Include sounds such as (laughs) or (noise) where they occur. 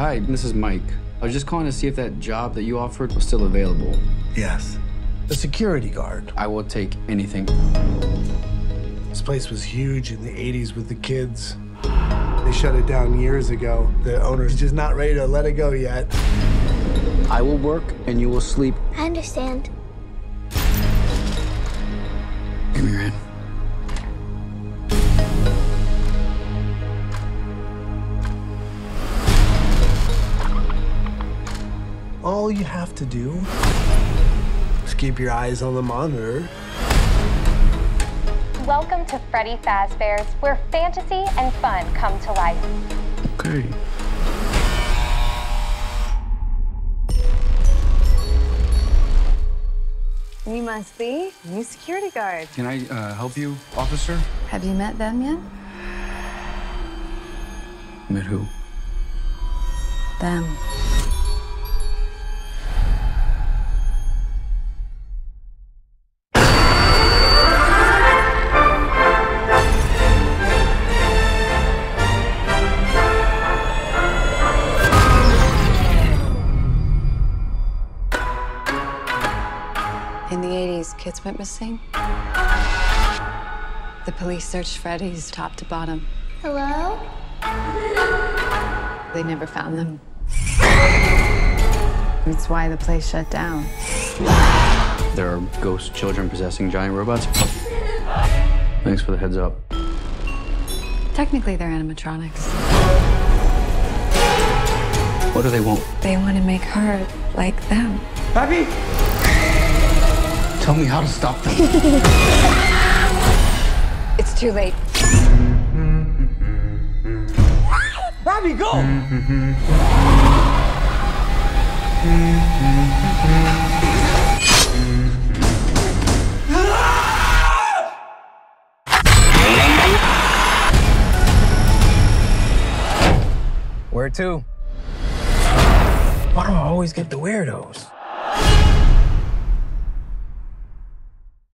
Hi, this is Mike. I was just calling to see if that job that you offered was still available. Yes. The security guard. I will take anything. This place was huge in the 80s with the kids. They shut it down years ago. The owner's just not ready to let it go yet. I will work and you will sleep. I understand. Give me your hand. All you have to do is keep your eyes on the monitor. Welcome to Freddy Fazbear's, where fantasy and fun come to life. Okay. You must be new security guard. Can I uh, help you, officer? Have you met them yet? Met who? Them. In the 80s, kids went missing. The police searched Freddy's top to bottom. Hello? They never found them. That's why the place shut down. There are ghost children possessing giant robots. Thanks for the heads up. Technically, they're animatronics. What do they want? They want to make her like them. Happy? Tell me how to stop them. (laughs) It's too late. Bobby, go! Where to? Why do I always get the weirdos?